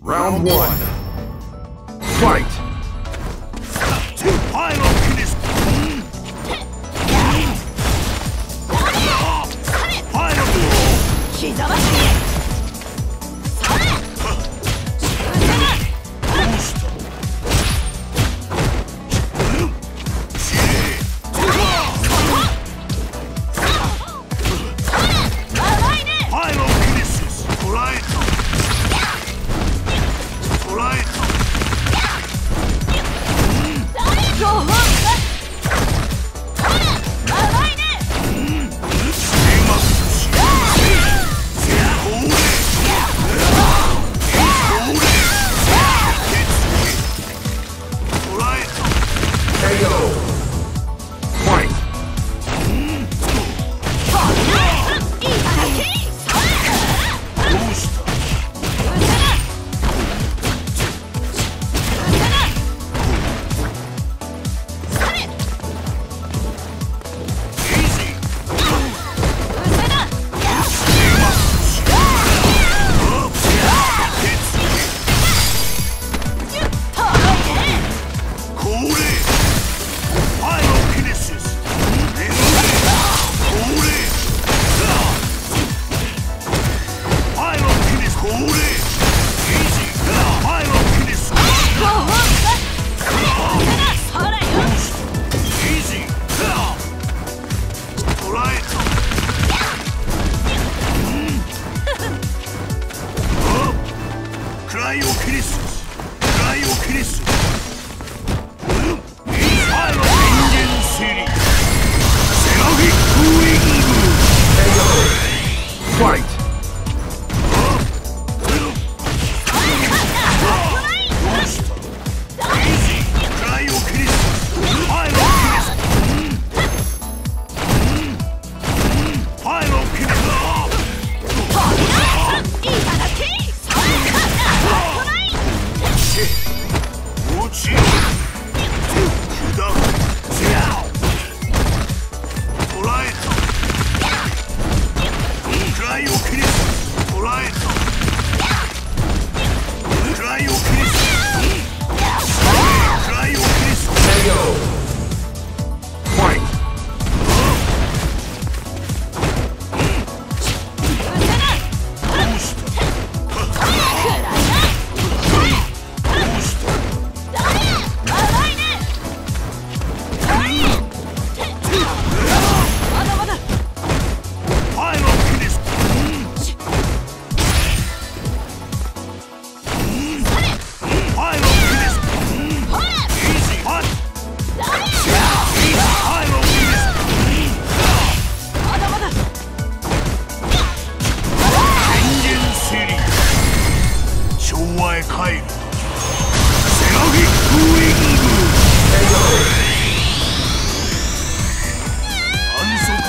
Round one. Fight! クライオキリス。クライオキリス。Ryan. 入る。セラフィックウィング反則